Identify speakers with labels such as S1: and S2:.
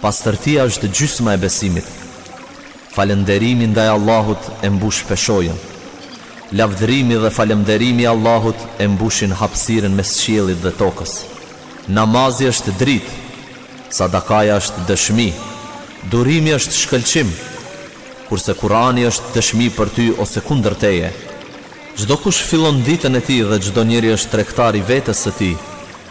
S1: Pastërtia është gjysma e besimit. Falënderimi ndaj Allahut e mbush peshojën. Lavdërimi dhe falënderimi i Allahut e mbushin hapësirën mes qiellit dhe tokës. Namazi është dritë. Sadakaja është dëshmi. Durimi është shkëlqim. Kurse Kurani është dëshmi për ty ose kundër teje. Çdokush fillon ditën e tij dhe çdo njeri është
S2: tregtar i vetes së tij.